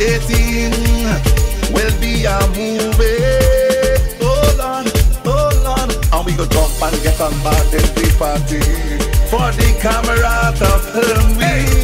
18 will be a movie. Oh Lord, oh Lord. And we go jump and get on board in party. For the camera to film me. Oh,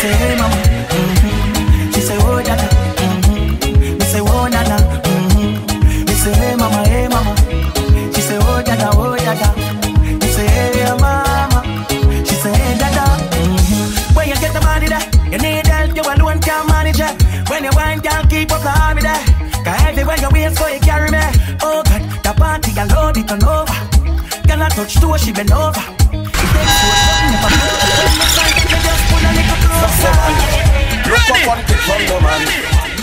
say hey mama. Mhm. She say oh that. Mhm. Me say oh nana. Mhm. Me say hey mama hey mama. She say oh dada oh dada. Me say hey mama. She say hey dada. Mhm. When you get the money there, you need help. You alone can manage. When you want, can't keep up the army there. Cause everywhere you waist go, you carry me. Oh God, the party you load it over. Girl, I touch toe, she bend over. It takes two, but never more.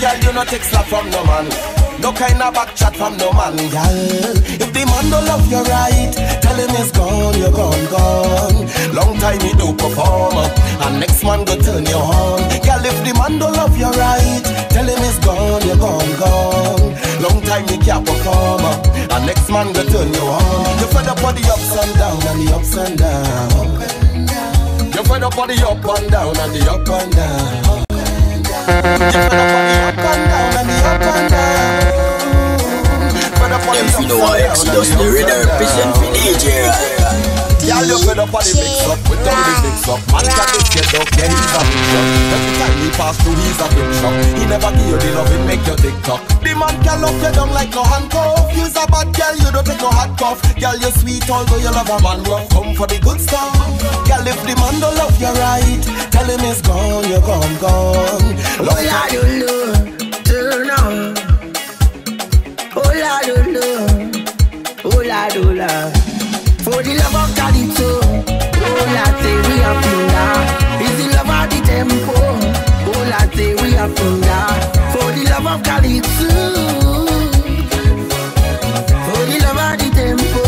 Girl, you not take slap from no man. No kind of back chat from no man, girl. If the man don't love you right, tell him he's gone, you're gone, gone. Long time he do perform, and next man go turn you on. Girl, if the man don't love you right, tell him he's gone, you're gone, gone. Long time he can't perform, and next man go turn you on. You fed up on the ups and down and the ups and down. You fed up on the up and down and the up and down. Them fi know how Exodus the reader represent for DJ Y'all you fed up on the mix up. With the mix up. Man can just get up, yeah he's a big shot. Every time he pass through he's a big shot. He never give you the loving, make you tick tock. The man can lock you down like no handcuff. You's a bad girl, you don't take no hat cuff. Girl you're sweet although you love a man rough. Come for the good stuff. Girl if the man don't love you right Tell him he's gone, you're gone, gone. Love turn Calypso, hola, say we are funda. Is the love of the tempo, hola, say we are funda. For the love of Calypso, for the love of the tempo.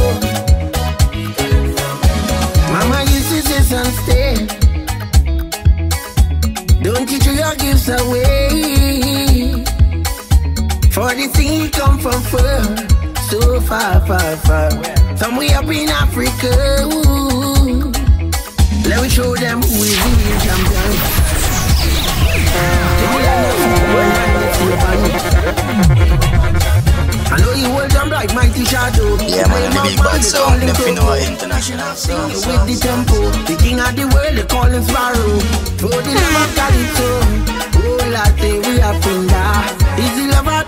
Mama used to say, son, stay. Don't you your gifts away. For the thing come from far, so far, far, far. Somewhere up in Africa. Ooh. Let me show them who is the real champion. I know you will jump like mighty shadow. Yeah man, the big bad sound Them fi know how international sound With the tempo, the king of the world, they call him Sparrow. For the love of Calypso, oh latte, we are funda. Is the love the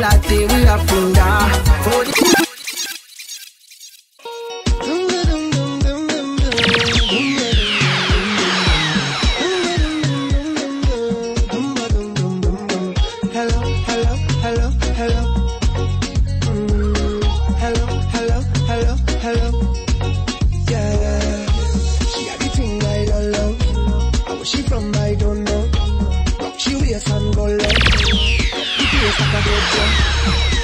latte, we funda. For the I don't know. She waist and go. The place like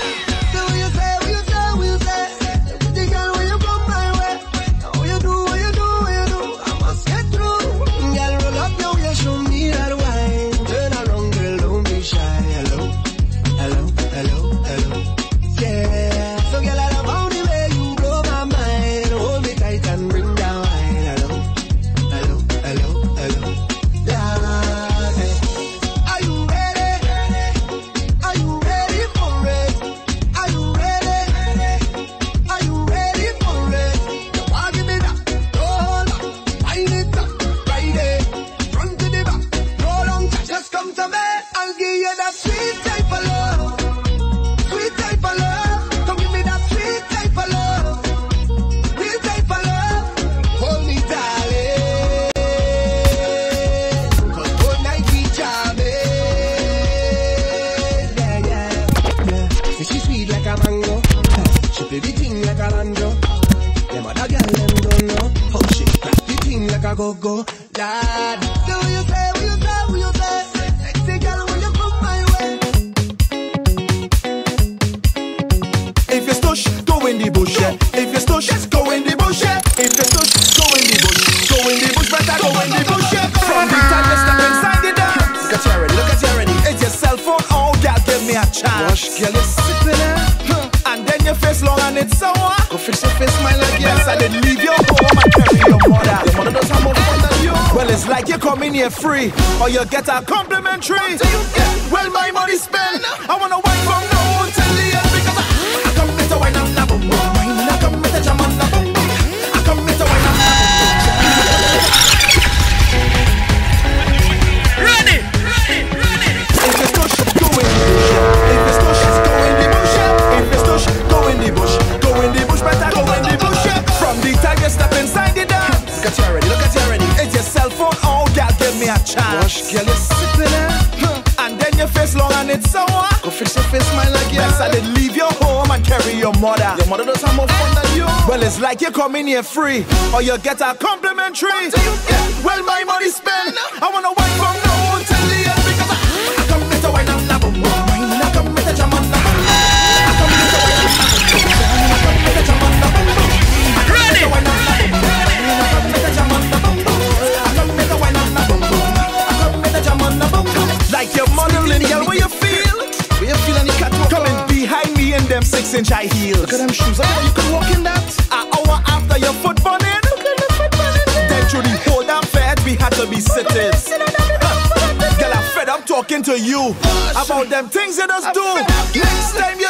bush. If you stush, go in the bush. If you stush, go in the bush. Go in the bush, better go in the bush, yeah. From the time you step inside the dance. Look at you look at already. It's your cell phone, oh, girl, give me a chance. Gosh, girl, you sipping it. Huh. And then your face long and it's sour. Go fix your face, my like Yes, I did leave your home and carry your mother. Your mother does have more fun than you. Well, it's like you come in here free, or you get a complimentary. Well, my money spent. I wanna wait from Look at you already, look at you already. It's your cell phone, oh girl, give me a chance. Gosh, girl, you sipping it. Huh. And then your face long and it's sour. Go fix your face, my like Yes, I did leave your home and carry your mother. Your mother does have more fun than you. Well, it's like you come in here free, or you get a complimentary. Well, my money spent. I wanna wait from now them six inch high heels. Look at them shoes. Look at you can walk in that. An hour after your foot bunning. Then through the whole damn fed, we had to be sitting. Girl, I'm fed up talking to you about them things you just do. Next time you